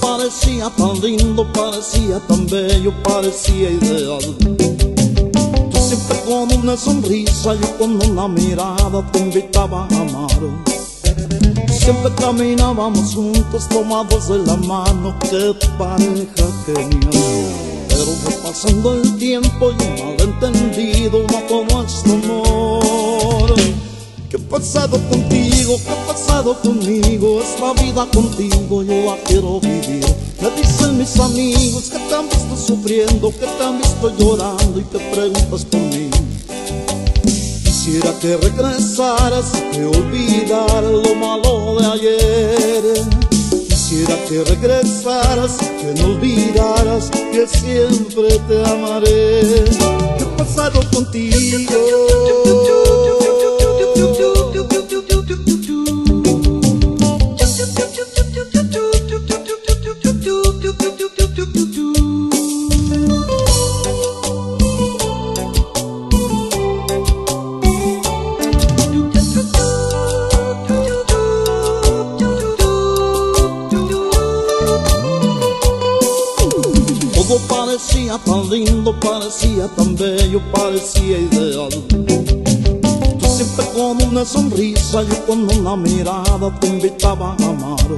Bye. Parecía tan lindo, parecía tan bello, parecía ideal. Tú siempre con una sonrisa, yo con una mirada te invitaba a amar. Siempre caminábamos juntos, tomados de la mano, qué pareja genial. Pero fue pasando el tiempo y un malentendido como este amor. ¿Qué ha pasado contigo? ¿Qué ha pasado conmigo? Esta vida contigo yo la quiero vivir. Me dicen mis amigos que te han visto sufriendo, que te han visto llorando y te preguntas por mí. Quisiera que regresaras y que olvidaras lo malo de ayer. Quisiera que regresaras que no olvidaras que siempre te amaré. ¿Qué ha pasado contigo? Parecía tan lindo, parecía tan bello, parecía ideal. Tú siempre con una sonrisa, yo con una mirada te invitaba a amar.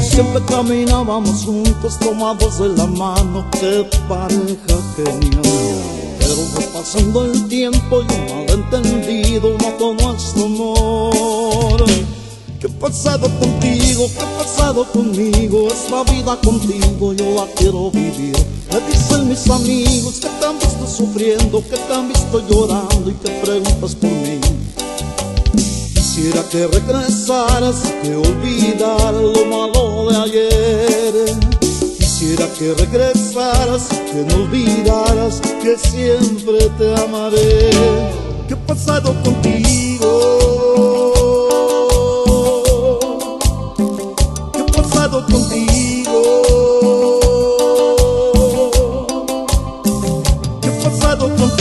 Siempre caminábamos juntos, tomados de la mano, qué pareja genial. Pero pasando el tiempo y un malentendido no como este amor. ¿Qué ha pasado contigo? ¿Qué ha pasado conmigo? Esta vida contigo yo la quiero vivir. Me dicen mis amigos que te han visto sufriendo, que te han visto llorando y te preguntas por mí. Quisiera que regresaras que olvidaras lo malo de ayer. Quisiera que regresaras que no olvidaras que siempre te amaré. ¿Qué ha pasado contigo? contigo. ¿Qué ha pasado contigo?